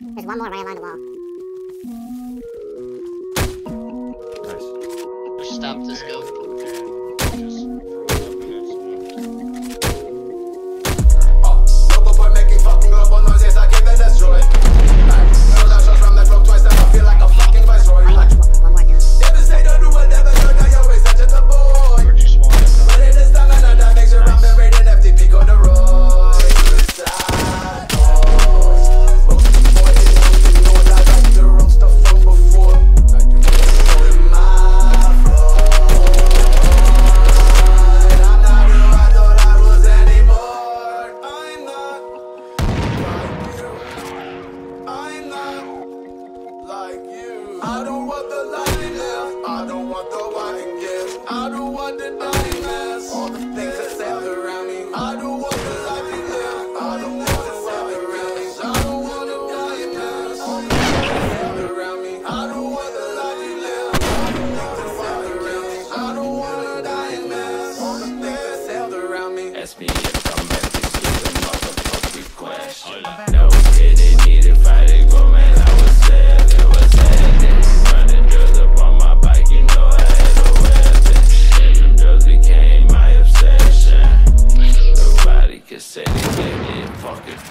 There's one more right along the wall. Nice. Stop this go. I don't want the live. I don't want the white gift. I don't want the nightmares. All the things that around me. I don't want the we. I don't want the world around me. I don't want the nightmares. All the things that around me. I don't want the we. I don't want the world around me. I don't want the nightmares. All the things that sailed around me.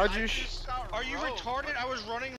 How'd you? Are you retarded? I was running